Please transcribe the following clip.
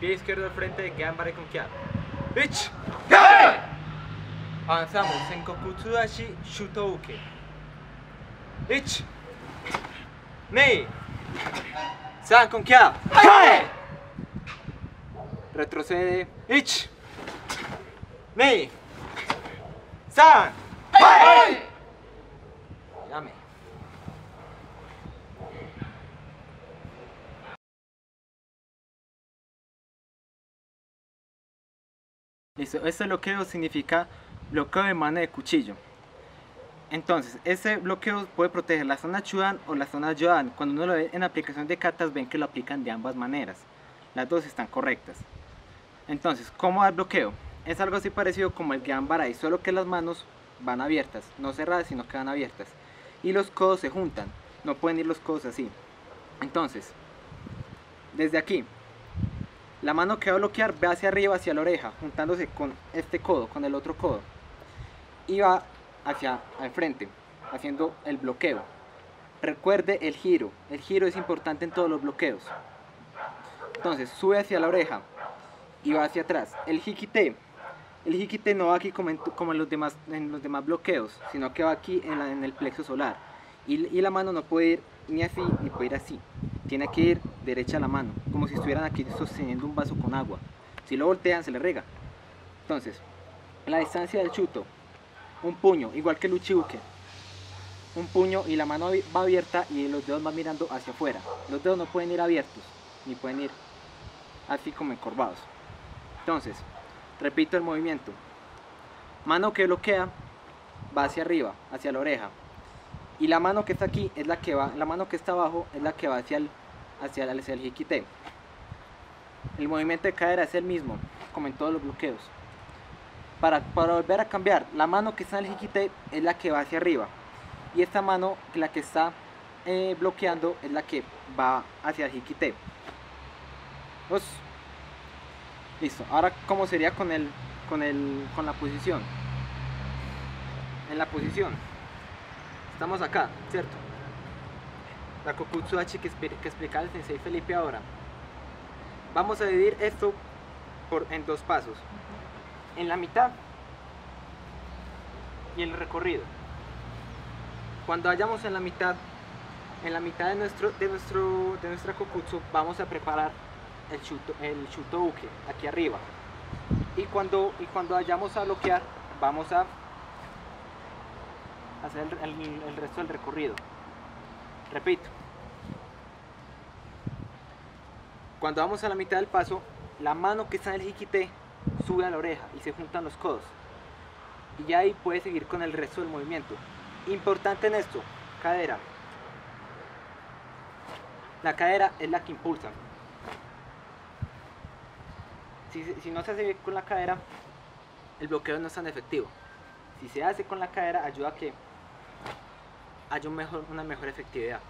Pie izquierdo al frente, Gambare con Kia. Ich. Avanzamos. Senkokutsu Dashi Shuto Uke. Ich. Nei. San con Kia. Retrocede. Ich. Nei. San. Listo, este bloqueo significa bloqueo de mano de cuchillo. Entonces, este bloqueo puede proteger la zona Chudan o la zona Yodan. Cuando uno lo ve en aplicación de katas, ven que lo aplican de ambas maneras. Las dos están correctas. Entonces, ¿cómo da el bloqueo? Es algo así parecido como el Gambarai, solo que las manos van abiertas, no cerradas, sino que van abiertas. Y los codos se juntan, no pueden ir los codos así. Entonces, desde aquí, la mano que va a bloquear ve hacia arriba, hacia la oreja, juntándose con este codo, con el otro codo. Y va hacia al frente, haciendo el bloqueo. Recuerde el giro. El giro es importante en todos los bloqueos. Entonces, sube hacia la oreja y va hacia atrás. El hikite. El hikite no va aquí como en, como en los, demás, en los demás bloqueos, sino que va aquí en el plexo solar. Y, y la mano no puede ir ni así ni puede ir así. Tiene que ir derecha la mano, como si estuvieran aquí sosteniendo un vaso con agua. Si lo voltean, se le rega. Entonces, la distancia del chuto, un puño, igual que el uchiuke. Un puño y la mano va abierta y los dedos van mirando hacia afuera. Los dedos no pueden ir abiertos, ni pueden ir así como encorvados. Entonces, repito el movimiento. Mano que bloquea va hacia arriba, hacia la oreja. Y la mano que está aquí es la que va, la mano que está abajo es la que va hacia el, hacia el, hacia el movimiento de cadera es el mismo, como en todos los bloqueos. Para, para volver a cambiar, la mano que está en el hikite es la que va hacia arriba. Y esta mano, la que está eh, bloqueando, es la que va hacia el hikite. Dos. Listo. Ahora, ¿cómo sería con el, con el, con la posición? En la posición. Estamos acá, ¿cierto? La Kokutsuachi que, que explicaba el sensei Felipe ahora. Vamos a dividir esto por, en dos pasos. En la mitad y el recorrido. Cuando vayamos en la mitad, en la mitad de nuestro, de nuestro, de nuestra Kokutsu, vamos a preparar el shuto, el shutouke aquí arriba. Y cuando, y cuando vayamos a bloquear, vamos a hacer el, resto del recorrido. Repito. Cuando vamos a la mitad del paso, la mano que está en el jiquite sube a la oreja y se juntan los codos. Y ya ahí puede seguir con el resto del movimiento. Importante en esto, cadera. La cadera es la que impulsa. Si no se hace con la cadera, el bloqueo no es tan efectivo. Si se hace con la cadera, ayuda a que haya un mejor, una mejor efectividad.